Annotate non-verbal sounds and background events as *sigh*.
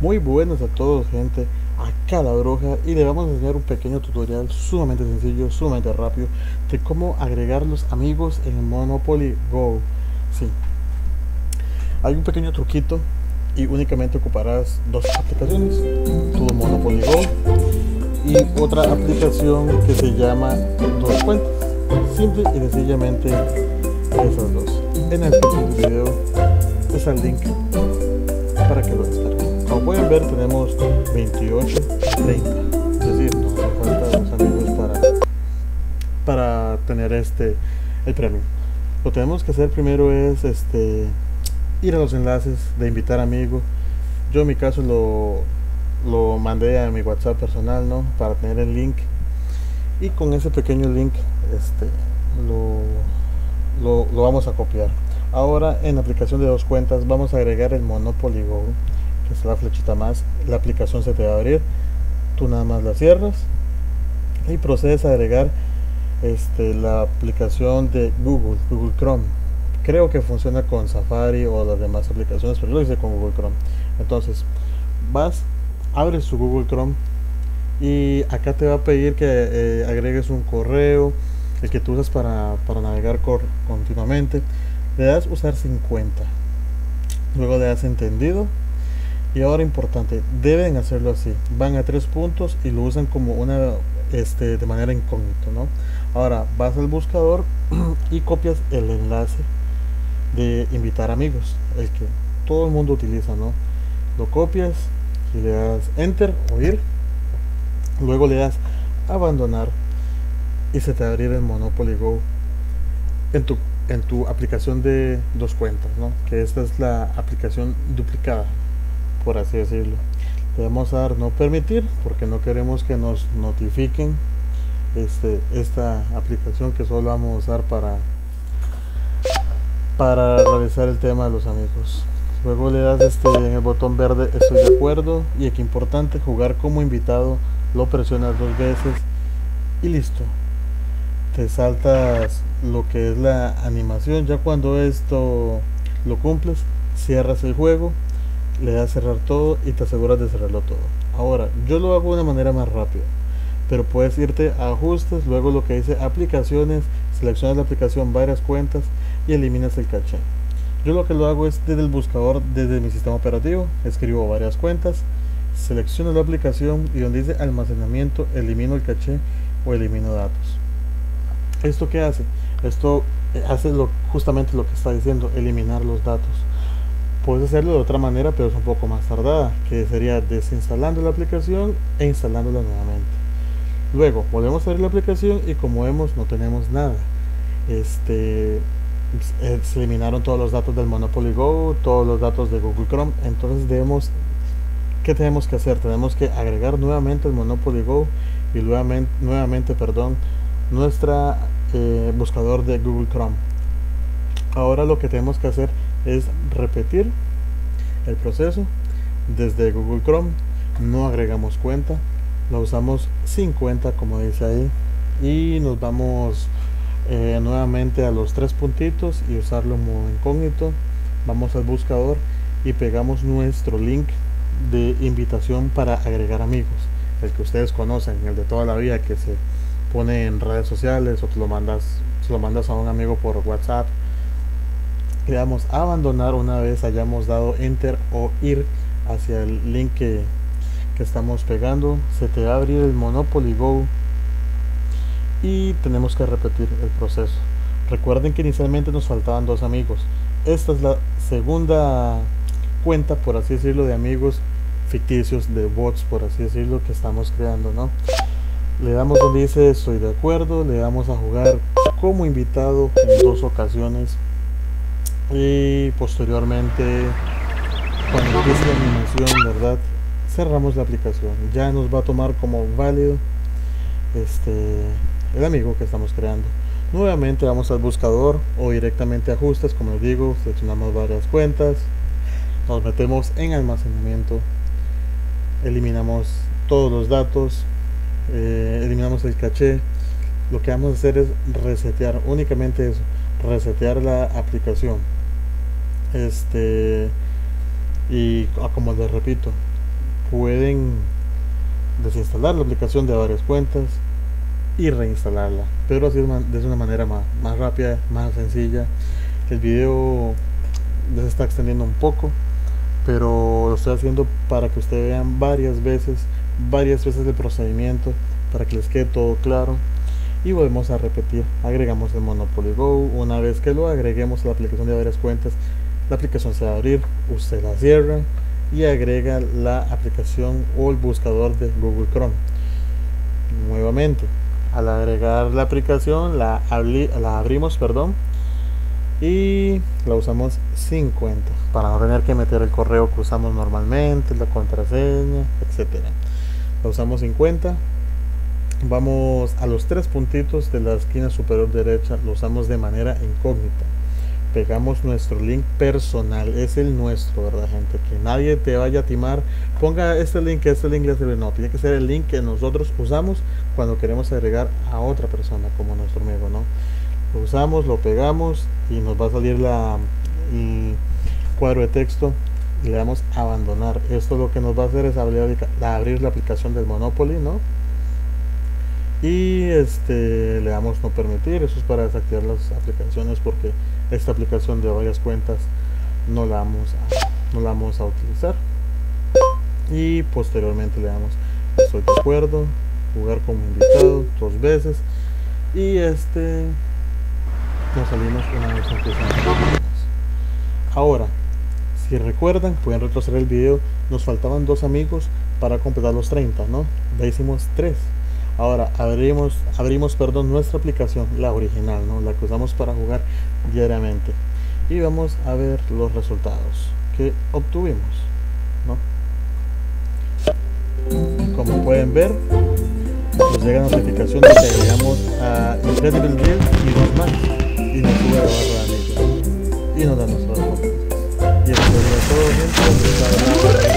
Muy buenas a todos gente, acá la bruja y le vamos a enseñar un pequeño tutorial sumamente sencillo, sumamente rápido de cómo agregar los amigos en Monopoly Go. Sí, hay un pequeño truquito y únicamente ocuparás dos aplicaciones, tu Monopoly Go y otra aplicación que se llama Dos Cuentas. Simple y sencillamente esas dos. En el video está el link para que lo. Como pueden ver tenemos 28, 30. Es decir, nos falta los amigos para, para tener este el premio. Lo que tenemos que hacer primero es este ir a los enlaces de invitar amigos. Yo en mi caso lo, lo mandé a mi WhatsApp personal, ¿no? Para tener el link. Y con ese pequeño link este, lo, lo vamos a copiar. Ahora en la aplicación de dos cuentas vamos a agregar el Monopoly Go, que es la flechita más. La aplicación se te va a abrir, tú nada más la cierras y procedes a agregar este, la aplicación de Google, Google Chrome. Creo que funciona con Safari o las demás aplicaciones, pero lo hice con Google Chrome. Entonces, vas, abres tu Google Chrome y acá te va a pedir que eh, agregues un correo, el que tú usas para, para navegar continuamente le das usar 50 luego le das entendido. Y ahora importante deben hacerlo así. Van a tres puntos y lo usan como una este de manera incógnita no ahora vas al buscador *clears throat* y copias el enlace de invitar amigos. El que todo el mundo utiliza no lo copias y le das enter o ir. Luego le das abandonar y se te abrirá el Monopoly Go en tu en tu aplicación de dos cuentas, ¿no? que esta es la aplicación duplicada, por así decirlo. Le vamos a dar no permitir porque no queremos que nos notifiquen este, esta aplicación que solo vamos a usar para, para realizar el tema de los amigos. Luego le das este, en el botón verde estoy de acuerdo y aquí importante jugar como invitado, lo presionas dos veces y listo te saltas lo que es la animación ya cuando esto lo cumples cierras el juego le das cerrar todo y te aseguras de cerrarlo todo. Ahora yo lo hago de una manera más rápida pero puedes irte a ajustes luego lo que dice aplicaciones seleccionas la aplicación varias cuentas y eliminas el caché yo lo que lo hago es desde el buscador desde mi sistema operativo escribo varias cuentas selecciono la aplicación y donde dice almacenamiento elimino el caché o elimino datos ¿Esto qué hace? Esto eh, hace lo, justamente lo que está diciendo, eliminar los datos. Puedes hacerlo de otra manera, pero es un poco más tardada, que sería desinstalando la aplicación e instalándola nuevamente. Luego, volvemos a abrir la aplicación y como vemos no tenemos nada. Este, eh, se eliminaron todos los datos del Monopoly Go, todos los datos de Google Chrome, entonces debemos, ¿qué tenemos que hacer? Tenemos que agregar nuevamente el Monopoly Go y nuevamente, nuevamente perdón, nuestra eh, buscador de Google Chrome. Ahora lo que tenemos que hacer es repetir el proceso desde Google Chrome. No agregamos cuenta, la usamos sin cuenta como dice ahí y nos vamos eh, nuevamente a los tres puntitos y usarlo como incógnito. Vamos al buscador y pegamos nuestro link de invitación para agregar amigos, el que ustedes conocen, el de toda la vida que se pone en redes sociales o te lo mandas, lo mandas a un amigo por WhatsApp. Le damos abandonar una vez hayamos dado enter o ir hacia el link que, que estamos pegando. Se te va a abrir el Monopoly Go y tenemos que repetir el proceso. Recuerden que inicialmente nos faltaban dos amigos. Esta es la segunda cuenta, por así decirlo, de amigos ficticios, de bots, por así decirlo, que estamos creando, ¿no? Le damos donde dice estoy de acuerdo, le damos a jugar como invitado en dos ocasiones y posteriormente cuando empiece la animación, ¿verdad? Cerramos la aplicación, ya nos va a tomar como válido este el amigo que estamos creando. Nuevamente vamos al buscador o directamente ajustes, como les digo, seleccionamos varias cuentas, nos metemos en almacenamiento, eliminamos todos los datos, eh, eliminamos el caché. Lo que vamos a hacer es resetear únicamente eso resetear la aplicación. Este y ah, como les repito pueden desinstalar la aplicación de varias cuentas y reinstalarla. Pero así es de una manera más, más rápida más sencilla. El video les está extendiendo un poco pero lo estoy haciendo para que ustedes vean varias veces varias veces el procedimiento para que les quede todo claro. Y volvemos a repetir agregamos el Monopoly Go. Una vez que lo agreguemos a la aplicación de varias cuentas la aplicación se va a abrir usted la cierra y agrega la aplicación o el buscador de Google Chrome. Nuevamente al agregar la aplicación la, la abrimos perdón y la usamos sin cuenta para no tener que meter el correo que usamos normalmente la contraseña etcétera la usamos sin cuenta vamos a los tres puntitos de la esquina superior derecha lo usamos de manera incógnita. Pegamos nuestro link personal es el nuestro verdad gente que nadie te vaya a timar. Ponga este link este link este no tiene que ser el link que nosotros usamos cuando queremos agregar a otra persona como nuestro amigo no lo usamos lo pegamos y nos va a salir la el cuadro de texto y le damos a abandonar. Esto lo que nos va a hacer es abrir, abrir la aplicación del Monopoly no y este le damos no permitir. Eso es para desactivar las aplicaciones porque esta aplicación de varias cuentas no la vamos a, no la vamos a utilizar. Y posteriormente le damos estoy de acuerdo jugar como invitado dos veces. Y este nos salimos una vez ahora si recuerdan pueden retroceder el video. Nos faltaban dos amigos para completar los 30 no ya hicimos tres. Ahora abrimos abrimos perdón nuestra aplicación la original no la que usamos para jugar diariamente. Y vamos a ver los resultados que obtuvimos ¿no? como pueden ver nos llega notificación de que llegamos a Incredible Real y dos más. Y nos sube la y